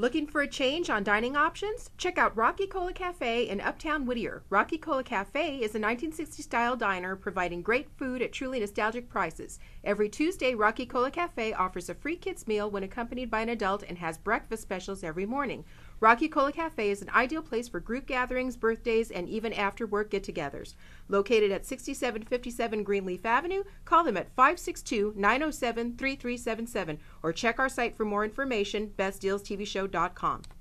Looking for a change on dining options? Check out Rocky Cola Cafe in Uptown Whittier. Rocky Cola Cafe is a 1960 style diner providing great food at truly nostalgic prices. Every Tuesday, Rocky Cola Cafe offers a free kids meal when accompanied by an adult and has breakfast specials every morning. Rocky Cola Cafe is an ideal place for group gatherings, birthdays, and even after work get togethers. Located at 6757 Greenleaf Avenue, call them at 562 907 3377 or check our site for more information, bestdealstvshow.com radio.com.